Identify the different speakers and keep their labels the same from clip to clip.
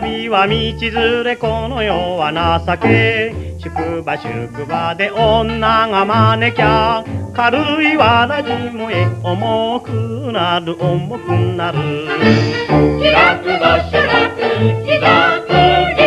Speaker 1: 旅は道連れこの世は情け宿場宿場で女が招きゃ軽いわらじもえ重くなる重くなる。
Speaker 2: 開く場所なく開く人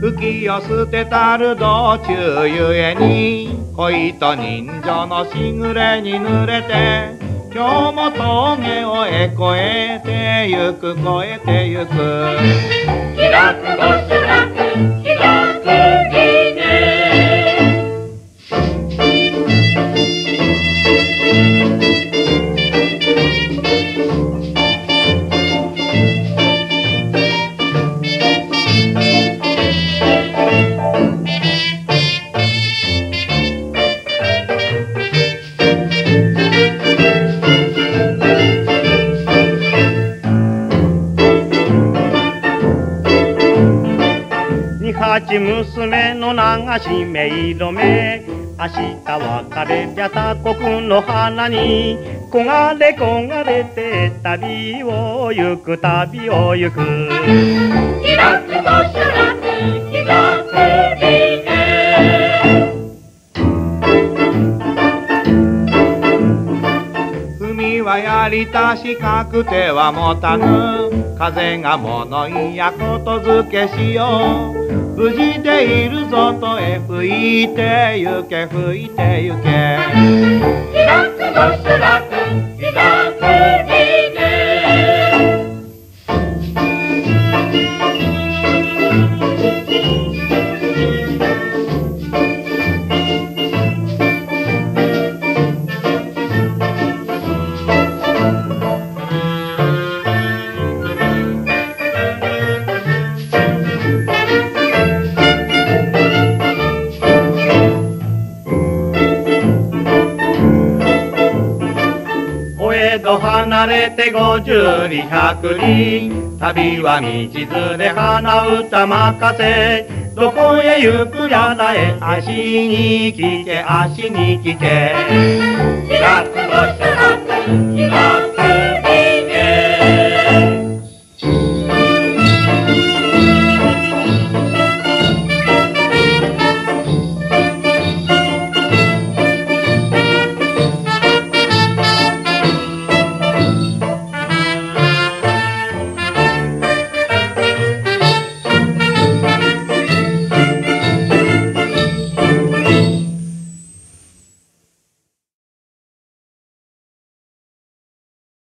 Speaker 3: 浮きを捨てたる道中ゆえに恋と人情のしぐれに濡れて今日も峠を越えてゆく越えてゆく。
Speaker 1: 二八娘の流し目色目。明日別れじゃ他国の花に焦がれ焦がれて旅を行く旅を行く。
Speaker 2: 開く場所なく開く
Speaker 3: 海はやりたしかくては持たぬ風が物言やことづけしよう。無事でいるぞとへ吹いてゆけ。吹いてゆけ。
Speaker 1: 離れて五十里百里旅は道連れ花歌任せ。どこへ行くやらへ足に聞け足に聞け
Speaker 2: 開く場所なく開く